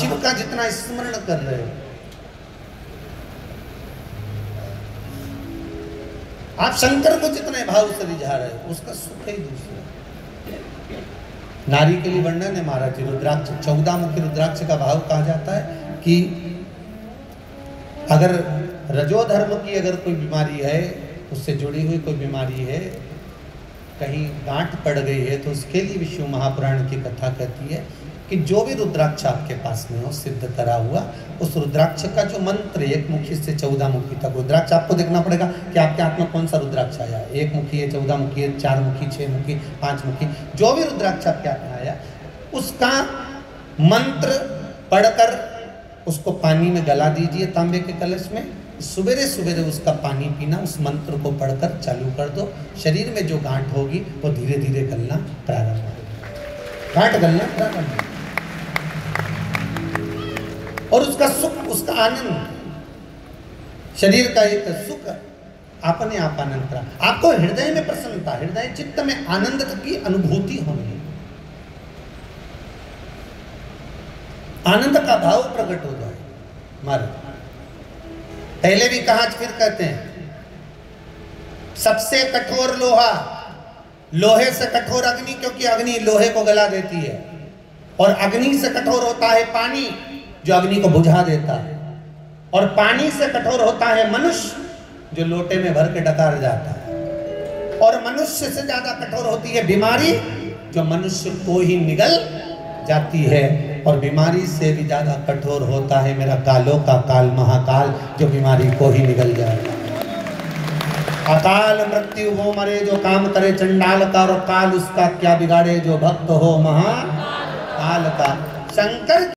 शिव का जितना स्मरण कर रहे हो। आप शंकर को जितने भाव से रिझा रहे हो, उसका सुख ही दूसरा नारी के लिए वर्णन है महाराज जी, रुद्राक्ष चौदह मुखी रुद्राक्ष का भाव कहा जाता है कि अगर रजोधर्म की अगर कोई बीमारी है, उससे जुड़ी हुई कोई बीमारी है, कहीं गांठ पड़ गई है तो उसके लिए विष्णु महापुराण की कथा कहती है कि जो भी रुद्राक्ष आपके पास में हो, सिद्ध करा हुआ, उस रुद्राक्ष का जो मंत्र एक मुखी से चौदह मुखी तक, रुद्राक्ष आपको देखना पड़ेगा कि आपके हाथ में कौन सा रुद्राक्ष आया। एक मुखी है, चौदह मुखी है, चार मुखी, छह मुखी, पाँच मुखी, जो भी रुद्राक्ष आपके हाथ में आया, उसका मंत्र पढ़कर उसको पानी में गला दीजिए तांबे के कलश में। सवेरे सवेरे उसका पानी पीना, उस मंत्र को पढ़कर चालू कर दो। शरीर में जो गांठ होगी, वो धीरे धीरे गलना प्रारंभ होगी। गांठ गलना प्रारंभ होगी। और उसका सुख, उसका आनंद। शरीर का एक सुख अपने आप आनंद करा। आपको हृदय में प्रसन्नता, हृदय चित्त में आनंद की अनुभूति होनी आनंद का भाव प्रकट हो जाए। मारे। पहले भी कहा, फिर कहते हैं, सबसे कठोर लोहा, लोहे से कठोर अग्नि, क्योंकि अग्नि लोहे को गला देती है। और अग्नि से कठोर होता है पानी। जो अग्नि को बुझा देता है। और पानी से कठोर होता है मनुष्य, जो लोटे में भर के डकार जाता है। और मनुष्य से ज़्यादा कठोर होती है बीमारी, जो मनुष्य को ही निगल जाती है। और बीमारी से भी ज़्यादा कठोर होता है मेरा कालों का काल, महाकाल, जो बीमारी को ही निगल जाएगा अकाल मृत्यु हो मरे, जो काम करे चंडाल का, और काल उसका क्या बिगाड़े, जो भक्त हो महा काल का। शंकर